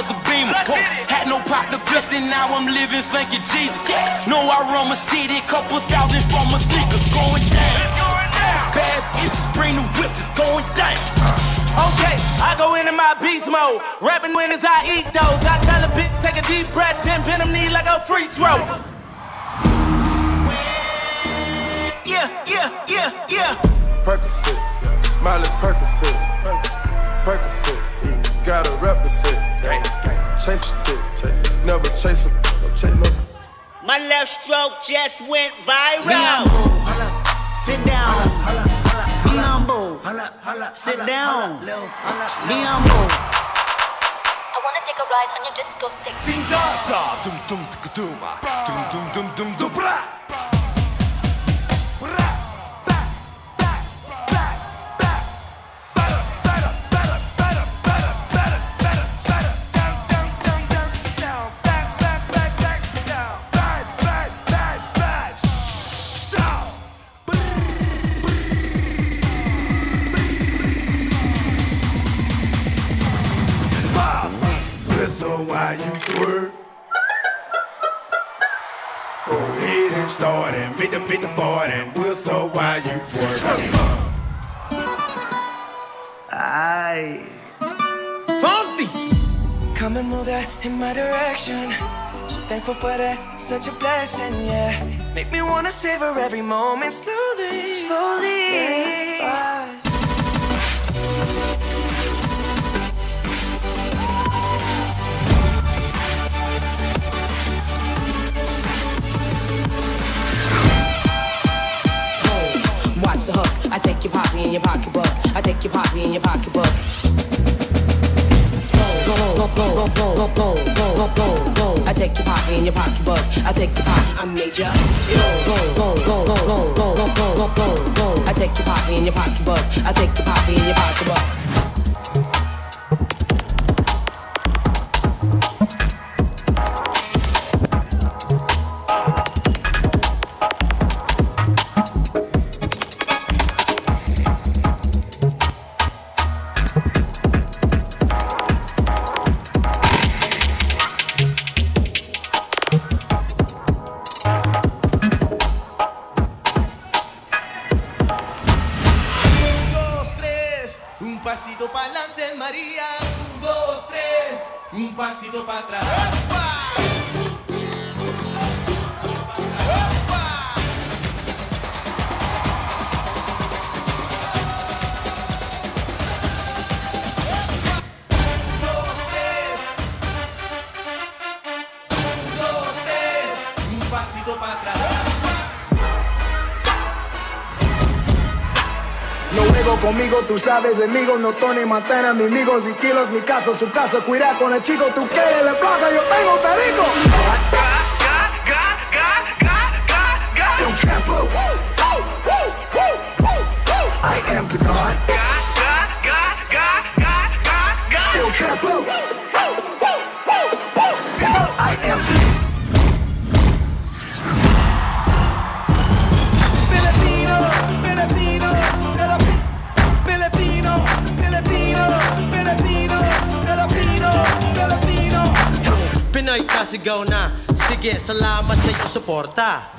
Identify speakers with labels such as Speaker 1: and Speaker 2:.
Speaker 1: was a beamer. Had no pot to piss, and now I'm living, thank you, Jesus. Yeah. Know I run my city, couple thousand from my sneakers going down. Bad bitches bring the whips, it's going down. Uh.
Speaker 2: Okay, I go into my beast mode. Rapping when as I eat those. I tell a bitch, take a deep breath, then bend them knee like a free throw. Yeah, yeah, yeah, yeah.
Speaker 3: Percocet, Molly Percocet, Percocet, yeah. Gotta represent, gang, gang. chase a tick, never chase a, no chase no.
Speaker 2: My left stroke just went viral. Sit down. Be humble. Sit down. Be humble.
Speaker 4: I wanna take a ride on your disco stick.
Speaker 3: Dum dum dum dum dum dum dum dum bra. So why you twerk? Go ahead and start and make the make the fart and we'll so why you twerk.
Speaker 2: I
Speaker 1: Fonsi!
Speaker 5: Come and move that in my direction. So thankful for that, such a blessing, yeah. Make me wanna savor every moment slowly, slowly. Fast.
Speaker 6: The hook. I take your poppy in your pocketbook. I take your poppy in your pocketbook. I take your poppy in your pocketbook. I take your poppy. I'm major. I take your poppy in your pocketbook. I take your poppy in your pocketbook.
Speaker 2: Un pasito para adelante, María. Un, dos, tres. Un pasito para atrás.
Speaker 7: Conmigo, tú sabes, enemigo, no Tony Montana, mi amigos y kilos, mi caso, su caso, cuida con el chico, tú quieres la placa, yo tengo perico. El
Speaker 8: Pinoy kasigaw na Sige, salamat sa iyong suporta